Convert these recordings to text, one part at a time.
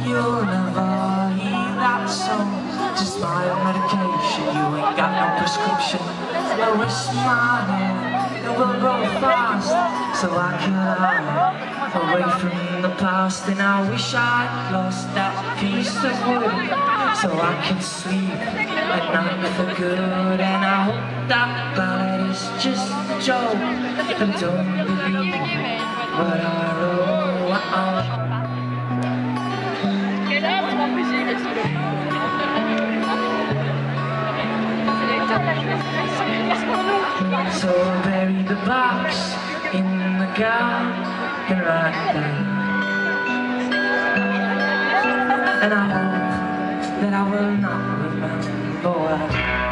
you'll never hear that song Just buy a medication, you ain't got no prescription I risk my hand, It will go fast So I can hide away from the past And I wish I'd lost that piece of wood So I can sleep at night for good And I hope that ballad is just a joke But don't believe what I wrote. So I bury the box in the garden right there And I hope that I will not remember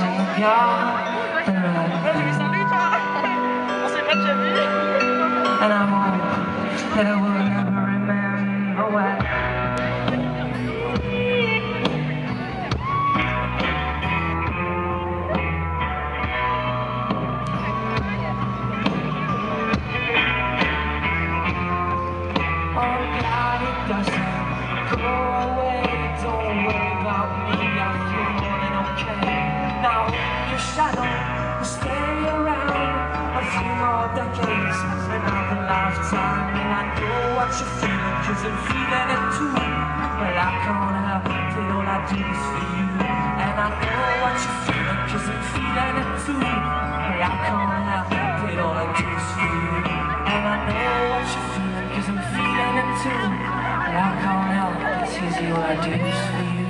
And I that I will never remember lifetime And I know what you're feeling, cause I'm feeling it too. But I can't help it, all I do is for you And I know what you're feeling, cause I'm feeling it too. But I can't help it, all I do is for you And I know what you're feeling, cause I'm feeling it too. But I can't help it, it's easy I do is for you